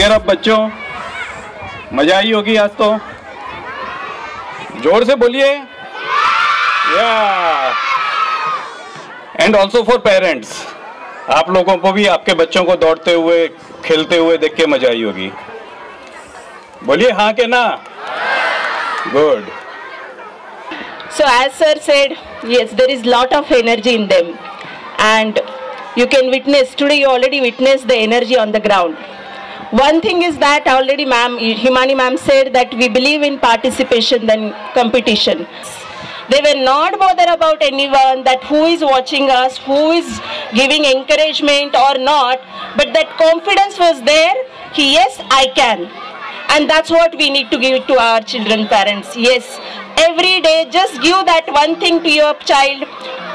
Clear अब बच्चों, मज़ा आई होगी आज तो। ज़ोर से बोलिए। एंड ऑल्सो फॉर पेरेंट्स आप लोगों को भी, आपके बच्चों को दौड़ते हुए, खेलते हुए देख के मज़ा आई होगी। बोलिए हाँ के ना? Good so as sir said yes there is lot of energy in them and you can witness today you already witness the energy on the ground One thing is that already, ma'am, Himani ma'am said that we believe in participation than competition. They were not bothered about anyone that who is watching us, who is giving encouragement or not, but that confidence was there. He, yes, I can. And that's what we need to give to our children, parents. Yes, every day, just give that one thing to your child.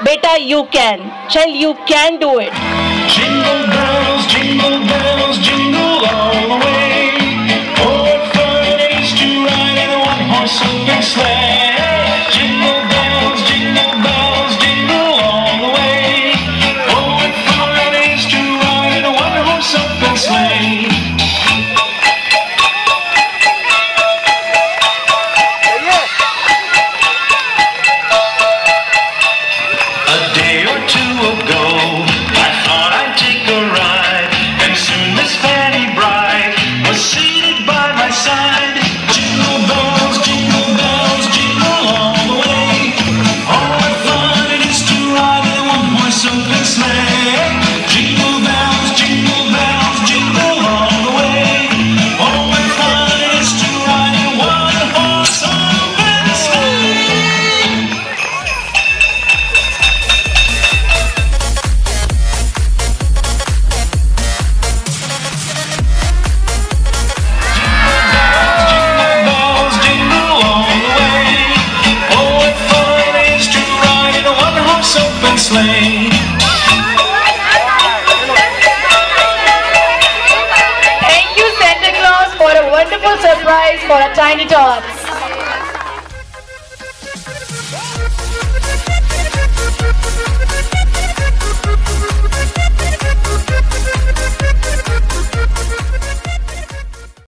Beta, you can. Child, you can do it. Jingle bells, jingle bells, jingle all the way. Wonderful surprise for a tiny tots.